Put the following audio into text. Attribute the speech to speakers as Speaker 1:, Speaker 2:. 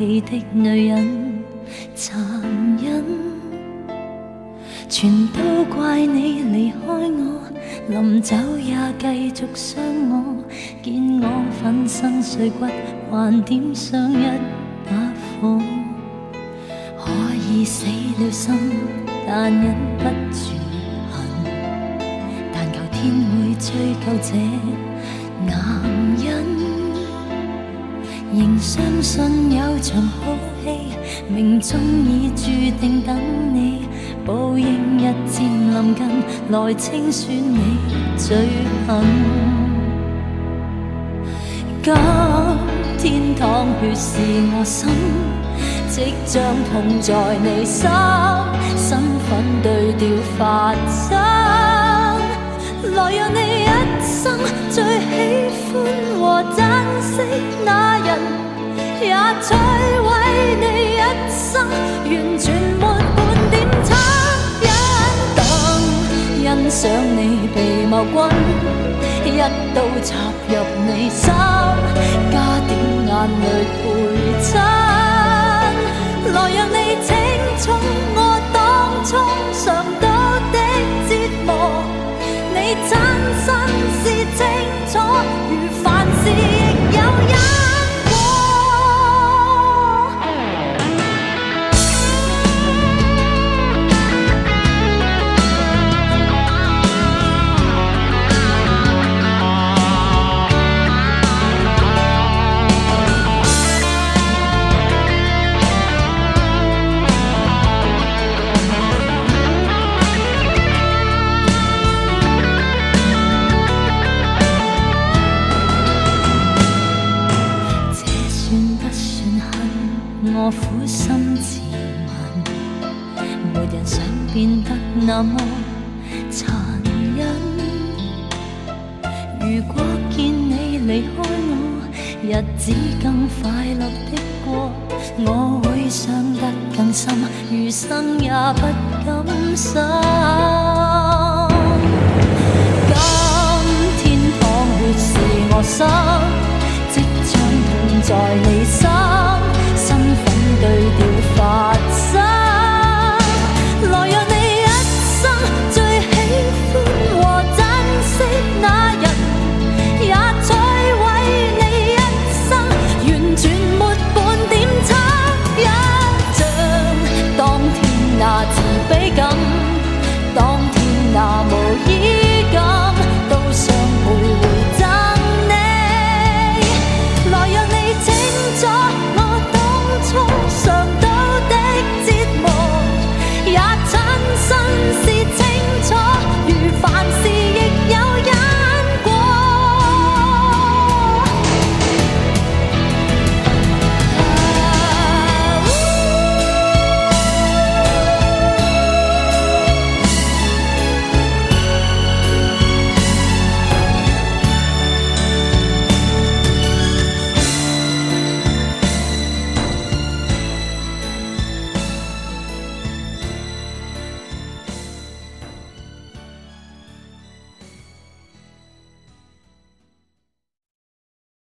Speaker 1: 人抛弃的女人残忍，全都怪你离开我，临走也继续伤我，见我粉身碎骨，还点上一把火，可以死了心，但忍不住恨，但求天会追究这。男人仍相信有场好戏，命中已注定等你，报应日渐临近，来清算你罪行。今天淌血是我心，即将痛在你心，身份对调发生，来让你一生摧毁你一生，完全没半点恻隐。等欣赏你被矛君，一刀插入你心，加点眼泪陪衬，来让你清楚我苦心自问，没人想变得那么残忍。如果见你离开我，日子更快乐的过，我会伤得更深，余生也不甘心。